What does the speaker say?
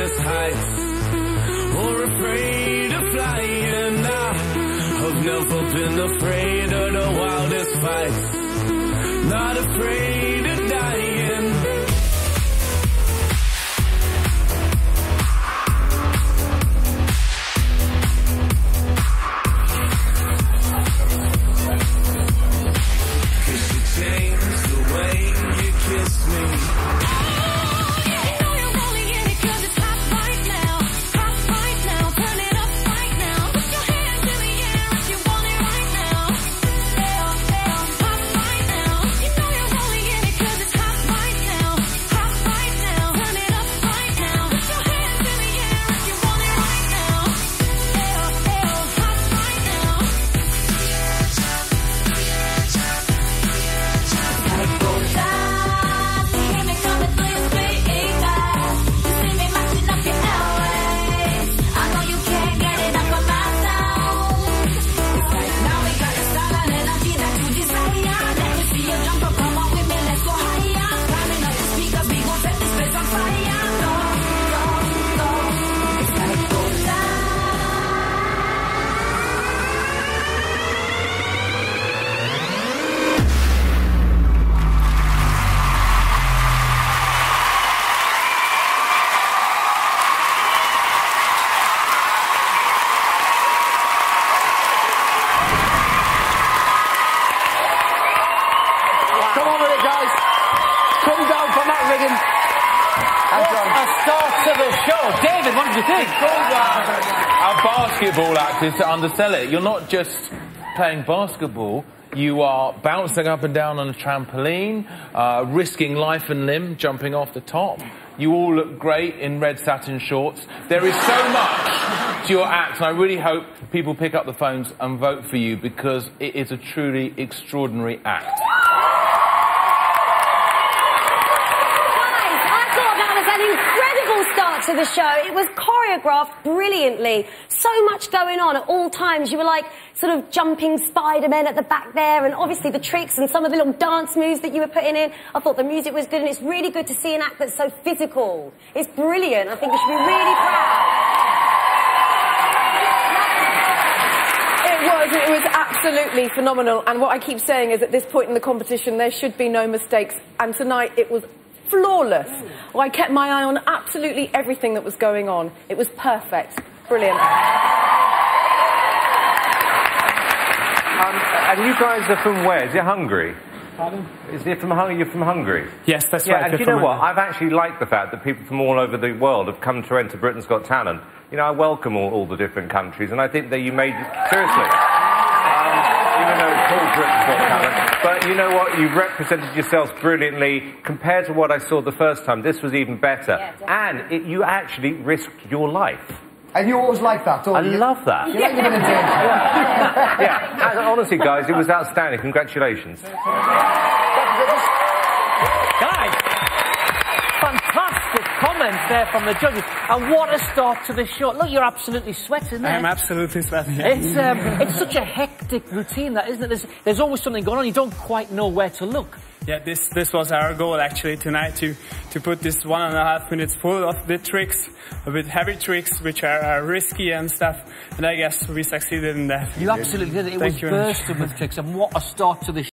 highest heights or afraid of flying. I've never been afraid of the wildest fights, not afraid A start to the show. David, what did you think? Our basketball actors to undersell it. You're not just playing basketball. You are bouncing up and down on a trampoline, uh, risking life and limb, jumping off the top. You all look great in red satin shorts. There is so much to your act, and I really hope people pick up the phones and vote for you because it is a truly extraordinary act. Guys, I thought that was an to the show. It was choreographed brilliantly. So much going on at all times. You were like sort of jumping Spider-Men at the back there and obviously the tricks and some of the little dance moves that you were putting in. I thought the music was good and it's really good to see an act that's so physical. It's brilliant. I think you should be really proud. It was, it was absolutely phenomenal. And what I keep saying is at this point in the competition, there should be no mistakes. And tonight it was flawless. Well, I kept my eye on absolutely everything that was going on. It was perfect. Brilliant. Um, and you guys are from where? Is it Hungary? Pardon? Is it from Hungary? You're from Hungary? Yes, that's yeah, right. and We're you know what? I've actually liked the fact that people from all over the world have come to enter Britain's Got Talent. You know, I welcome all, all the different countries, and I think that you made seriously. Um, even though it's called Britain's Got Talent, but you know what? You've represented yourselves brilliantly compared to what I saw the first time. This was even better, and it, you actually risked your life. And you always like that, don't I you? love that. You like a bit of danger. yeah, and honestly, guys, it was outstanding. Congratulations. Guys, fantastic comments there from the judges. And what a start to the show. Look, you're absolutely sweating there. I'm absolutely sweating. It's, um, it's such a hectic routine, that isn't it? There's, there's always something going on. You don't quite know where to look. Yeah, this this was our goal actually tonight to to put this one and a half minutes full of the tricks, with heavy tricks which are, are risky and stuff. And I guess we succeeded in that. You absolutely did it. It Thank was you very much. bursting with tricks. And what a start to the